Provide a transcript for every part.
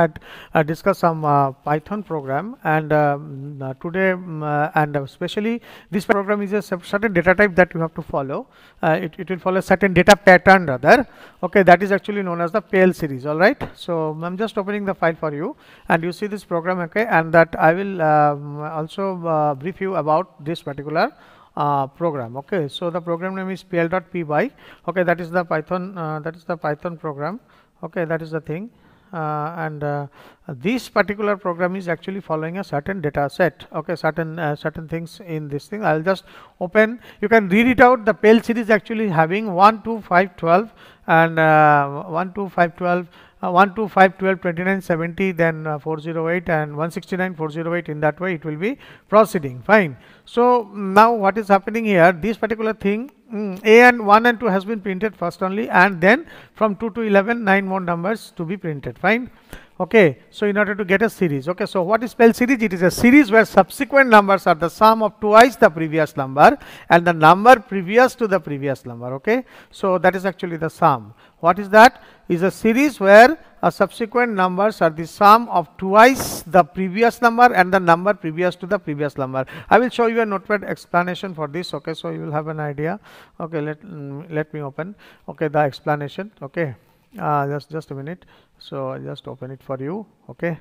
had uh, discussed some uh, Python program and um, uh, today um, uh, and especially this program is a certain data type that you have to follow. Uh, it, it will follow a certain data pattern rather. Okay, that is actually known as the Pell series. All right. So I'm just opening the file for you and you see this program. Okay, and that I will um, also brief you about this particular uh, program okay so the program name is pl.py okay that is the python uh, that is the python program okay that is the thing and uh, this particular program is actually following a certain data set okay certain uh, certain things in this thing. I'll just open you can read it out. The Pell series actually having 1 2 5 12 and uh, 1 2 5 12 uh, 1 2 5 12 29 70 then uh, 408 and 169 408 in that way it will be proceeding. Fine. So now what is happening here? This particular thing a and 1 and 2 has been printed first only and then from 2 to 11 9 more numbers to be printed. Fine? Okay. So in order to get a series. Okay. So what is Pell series? It is a series where subsequent numbers are the sum of twice the previous number and the number previous to the previous number. Okay. So that is actually the sum. What is that? Is a series where a subsequent numbers are the sum of twice the previous number and the number previous to the previous number. I will show you a notepad explanation for this okay? So you will have an idea. Okay let mm, let me open okay the explanation okay? Uh, just just a minute. So I'll just open it for you okay?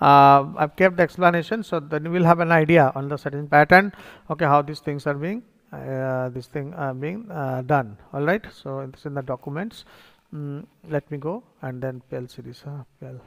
Uh, I've kept the explanation so then you will have an idea on the certain pattern okay how these things are being uh, this thing uh, being uh, done all right? So it's in the documents mm, let me go. And then Pell series uh, Pell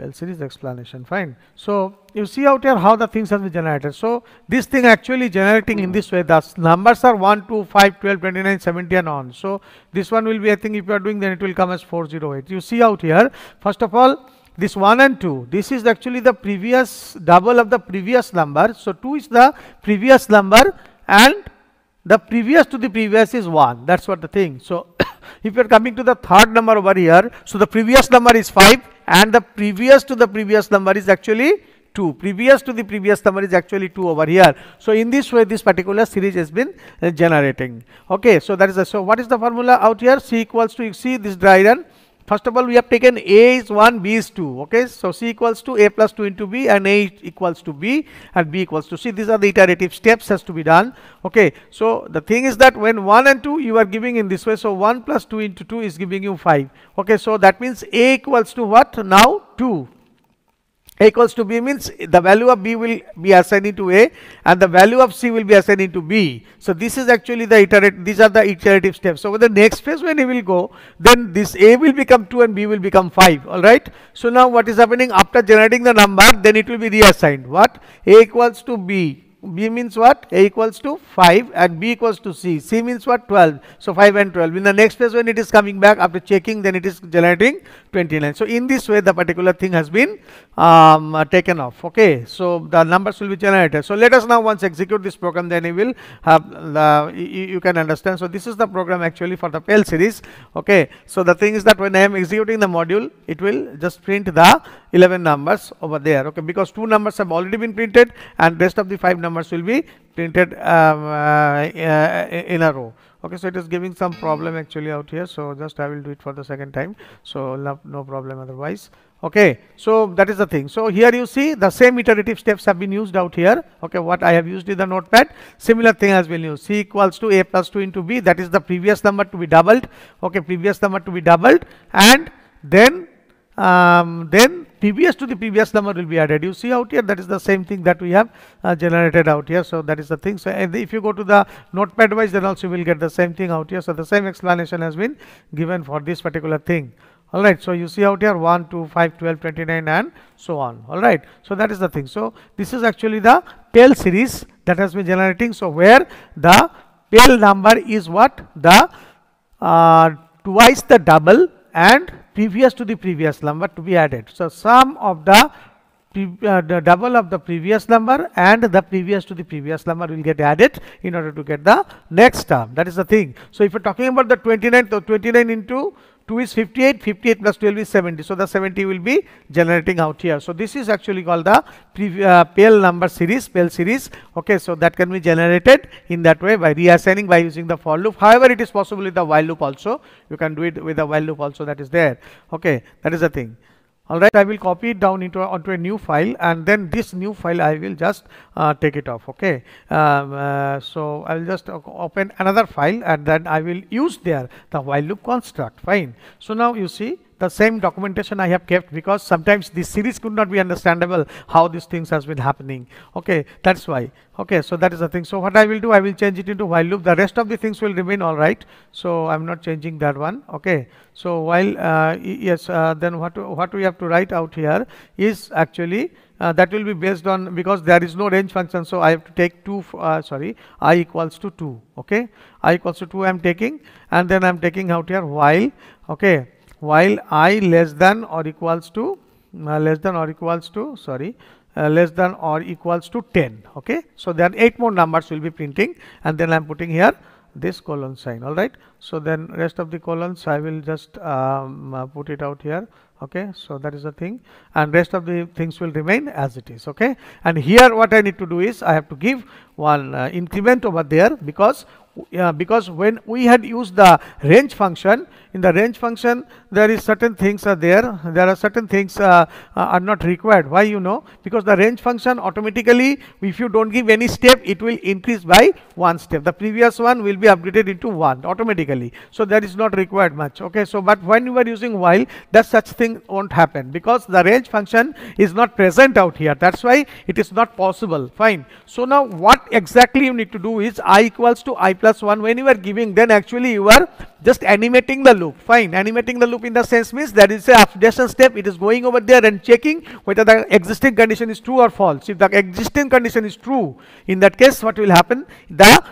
Pell series explanation. Fine. So you see out here how the things have been generated. So this thing actually generating in this way the numbers are 1 2 5 12 29 70 and on. So this one will be i think if you are doing then it will come as 408 you see out here first of all this 1 and 2 this is actually the previous double of the previous number. So 2 is the previous number and the previous to the previous is 1 that's what the thing. So if you are coming to the third number over here so the previous number is 5 and the previous to the previous number is actually 2 previous to the previous number is actually 2 over here. So in this way this particular series has been uh, generating. Okay so that is a, so what is the formula out here? C equals to you see this dry run First of all, we have taken A is 1, B is 2. Okay, so C equals to A plus 2 into B and A equals to B and B equals to C. These are the iterative steps has to be done. Okay, so the thing is that when 1 and 2 you are giving in this way, so 1 plus 2 into 2 is giving you 5. Okay, so that means A equals to what? Now 2. A equals to B means the value of B will be assigned to A and the value of C will be assigned to B. So this is actually the iterative, these are the iterative steps. So the next phase when he will go, then this A will become 2 and B will become 5, alright. So now what is happening after generating the number, then it will be reassigned. What? A equals to B, B means what? A equals to 5 and B equals to C. C means what? 12. So 5 and 12. In the next phase when it is coming back after checking then it is generating 29. So in this way the particular thing has been um, uh, taken off. Okay. So the numbers will be generated. So let us now once execute this program then you will have the, you, you can understand. So this is the program actually for the Pell series. Okay. So the thing is that when I am executing the module it will just print the 11 numbers over there. Okay. Because two numbers have already been printed and rest of the five numbers will be printed um, uh, uh, in a row. Okay so it is giving some problem actually out here. So just i will do it for the second time. So no, no problem otherwise. Okay so that is the thing. So here you see the same iterative steps have been used out here. Okay what i have used in the notepad. Similar thing has been used. C equals to a plus 2 into b. That is the previous number to be doubled. Okay previous number to be doubled. And then um, then previous to the previous number will be added. You see out here that is the same thing that we have uh, generated out here. So that is the thing. So if you go to the notepad wise then also you will get the same thing out here. So the same explanation has been given for this particular thing. Alright, so you see out here 1, 2, 5, 12, 29 and so on. Alright, so that is the thing. So this is actually the Pell series that has been generating. So where the Pell number is what? The uh, twice the double and previous to the previous number to be added. So sum of the, uh, the double of the previous number and the previous to the previous number will get added in order to get the next term. That is the thing. So if you're talking about the 29, so 29 into 2 is 58, 58 plus 12 is 70. So the 70 will be generating out here. So this is actually called the uh, Pell number series, Pell series. Okay, so that can be generated in that way by reassigning by using the for loop. However, it is possible with the while loop also. You can do it with the while loop also that is there. Okay, that is the thing. Alright, I will copy it down into onto a new file and then this new file I will just uh, take it off. Okay, um, uh, so I will just open another file and then I will use there the while loop construct. Fine. So now you see the same documentation I have kept because sometimes this series could not be understandable how these things has been happening. Okay, that's why. Okay, so that is the thing. So what I will do, I will change it into while loop. The rest of the things will remain all right. So I'm not changing that one. Okay, so while uh, yes, uh, then what what we have to write out here is actually uh, that will be based on because there is no range function so I have to take 2 uh, sorry i equals to 2 okay i equals to 2 I am taking and then I am taking out here while okay while i less than or equals to uh, less than or equals to sorry uh, less than or equals to 10 okay? So then eight more numbers will be printing and then i'm putting here this colon sign all right? So then rest of the colons i will just um, uh, put it out here okay? So that is the thing and rest of the things will remain as it is okay? And here what i need to do is i have to give one uh, increment over there because uh, because when we had used the range function in the range function there is certain things are there. There are certain things uh, uh, are not required. Why you know? Because the range function automatically if you don't give any step it will increase by one step. The previous one will be upgraded into one automatically. So that is not required much. Okay so but when you are using while that such thing won't happen. Because the range function is not present out here. That's why it is not possible. Fine. So now what exactly you need to do is i equals to i plus 1 when you are giving then actually you are just animating the loop. Fine animating the loop in the sense means that is a updation step. It is going over there and checking whether the existing condition is true or false. If the existing condition is true in that case what will happen? The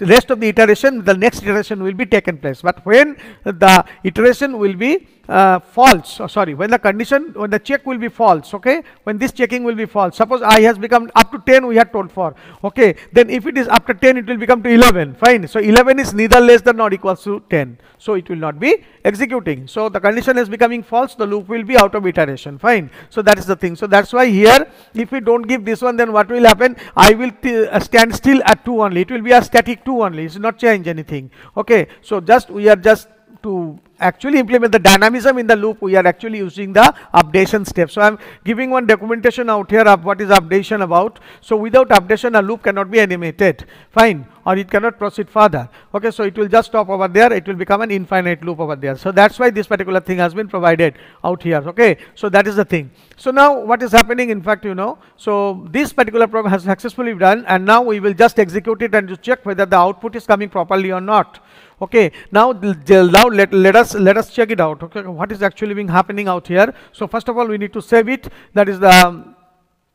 rest of the iteration the next iteration will be taken place. But when the iteration will be uh, false. Oh, sorry. When the condition when the check will be false okay? When this checking will be false. Suppose i has become up to 10 we had told for okay? Then if it is after 10 it will become to 11 fine. So 11 is neither less than nor equals to 10 so it will not be executing. So the condition is becoming false the loop will be out of iteration. Fine. So that is the thing. So that's why here if we don't give this one then what will happen? I will uh, stand still at 2 only. It will be a static 2 only. It's not change anything. Okay? So just we are just to actually implement the dynamism in the loop, we are actually using the updation step. So I'm giving one documentation out here of what is updation about. So without updation, a loop cannot be animated. Fine. Or it cannot proceed further. Okay, so it will just stop over there. It will become an infinite loop over there. So that's why this particular thing has been provided out here. Okay, so that is the thing. So now what is happening, in fact, you know, so this particular program has successfully done and now we will just execute it and to check whether the output is coming properly or not okay now now let, let us let us check it out okay? What is actually being happening out here? So first of all we need to save it. That is the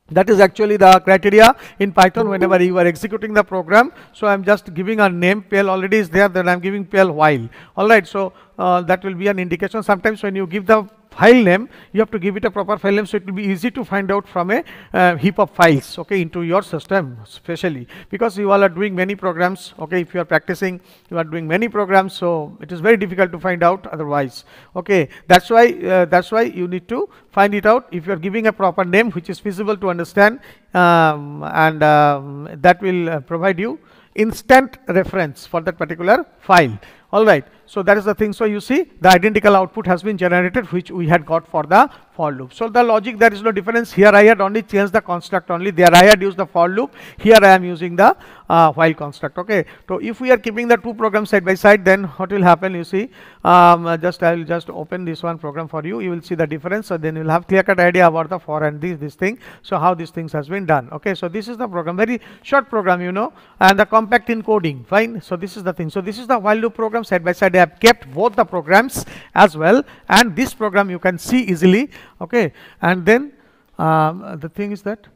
that is actually the criteria in python whenever you are executing the program. So i'm just giving a name. Pl already is there then i'm giving pl while. All right so uh, that will be an indication. Sometimes when you give the file name you have to give it a proper file name so it will be easy to find out from a uh, heap of files okay into your system especially because you all are doing many programs okay if you are practicing you are doing many programs so it is very difficult to find out otherwise okay. That's why uh, that's why you need to find it out if you are giving a proper name which is feasible to understand um, and um, that will uh, provide you instant reference for that particular file all right. So that is the thing. So you see the identical output has been generated which we had got for the for loop. So the logic there is no difference. Here i had only changed the construct only. There i had used the for loop. Here i am using the uh, while construct. Okay. So if we are keeping the two programs side by side then what will happen? You see um, uh, just i will just open this one program for you. You will see the difference. So then you will have clear cut idea about the for and this this thing. So how these things has been done. Okay. So this is the program. Very short program you know. And the compact encoding. Fine. So this is the thing. So this is the while loop program side by side I have kept both the programs as well. And this program you can see easily. Okay. And then um, the thing is that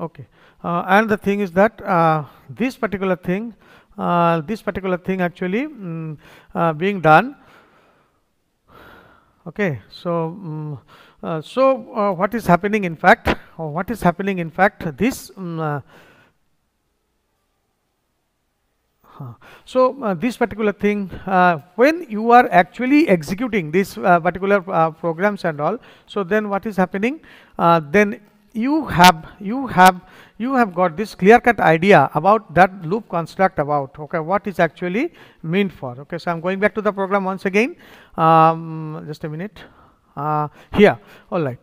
okay. Uh, and the thing is that uh, this particular thing uh, this particular thing actually mm, uh, being done okay. So um, so uh, what is happening in fact what is happening in fact this um, so uh, this particular thing, uh, when you are actually executing these uh, particular uh, programs and all, so then what is happening? Uh, then you have you have you have got this clear-cut idea about that loop construct about okay what is actually meant for. Okay so i'm going back to the program once again. Um, just a minute. Uh, here. All right